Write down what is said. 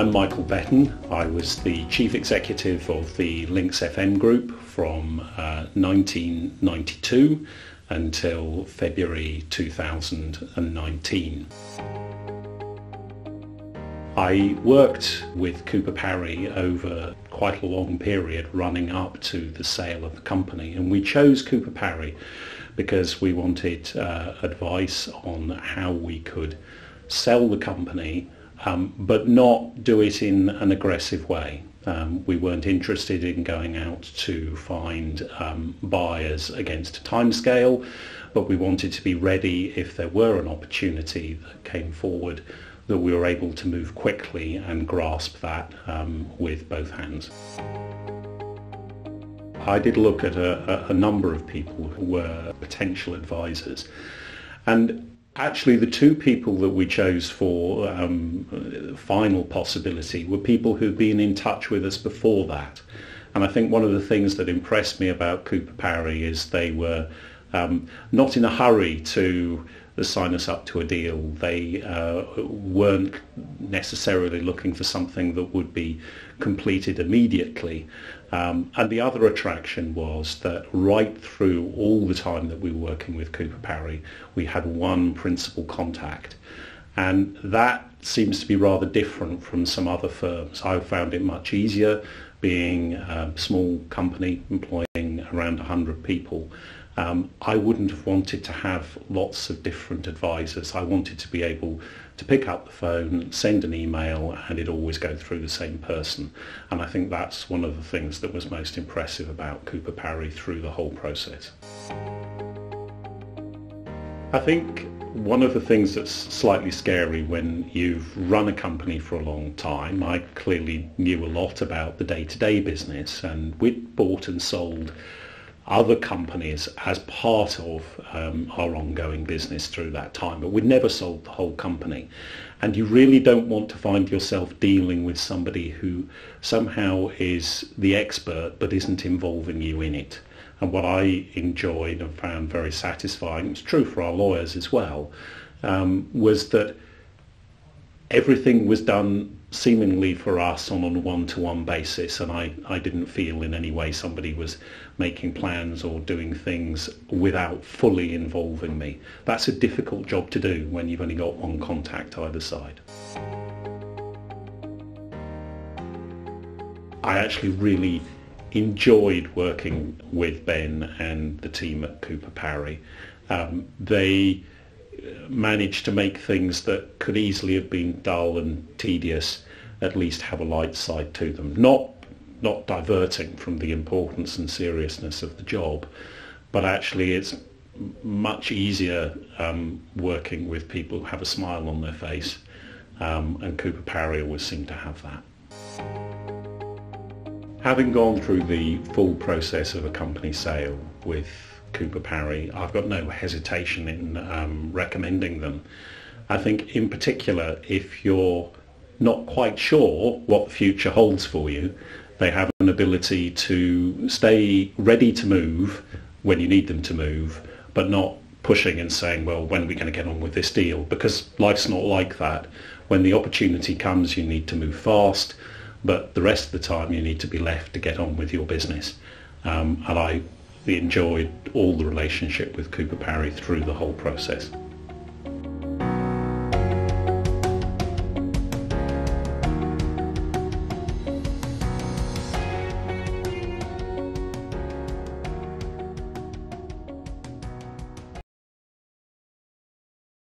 I'm Michael Betton. I was the Chief Executive of the Lincs FM Group from uh, 1992 until February 2019. I worked with Cooper Parry over quite a long period running up to the sale of the company and we chose Cooper Parry because we wanted uh, advice on how we could sell the company um, but not do it in an aggressive way. Um, we weren't interested in going out to find um, buyers against a timescale, but we wanted to be ready if there were an opportunity that came forward that we were able to move quickly and grasp that um, with both hands. I did look at a, a number of people who were potential advisors and Actually, the two people that we chose for um, final possibility were people who'd been in touch with us before that. And I think one of the things that impressed me about Cooper Parry is they were um, not in a hurry to sign us up to a deal. They uh, weren't necessarily looking for something that would be completed immediately. Um, and the other attraction was that right through all the time that we were working with Cooper Parry, we had one principal contact. And that seems to be rather different from some other firms. I found it much easier being a small company employing around 100 people um, I wouldn't have wanted to have lots of different advisors. I wanted to be able to pick up the phone, send an email, and it always go through the same person. And I think that's one of the things that was most impressive about Cooper Parry through the whole process. I think one of the things that's slightly scary when you've run a company for a long time, I clearly knew a lot about the day-to-day business and we'd bought and sold other companies as part of um, our ongoing business through that time, but we never sold the whole company. And you really don't want to find yourself dealing with somebody who somehow is the expert but isn't involving you in it. And what I enjoyed and found very satisfying, it's true for our lawyers as well, um, was that everything was done seemingly for us on a one-to-one basis and I, I didn't feel in any way somebody was making plans or doing things without fully involving me. That's a difficult job to do when you've only got one contact either side. I actually really enjoyed working with Ben and the team at Cooper Parry. Um, they managed to make things that could easily have been dull and tedious at least have a light side to them. Not not diverting from the importance and seriousness of the job, but actually it's much easier um, working with people who have a smile on their face, um, and Cooper Parry always seemed to have that. Having gone through the full process of a company sale with Cooper Parry, I've got no hesitation in um, recommending them. I think in particular if you're not quite sure what the future holds for you, they have an ability to stay ready to move when you need them to move, but not pushing and saying, well, when are we going to get on with this deal? Because life's not like that. When the opportunity comes, you need to move fast, but the rest of the time you need to be left to get on with your business. Um, and I enjoyed all the relationship with Cooper Parry through the whole process.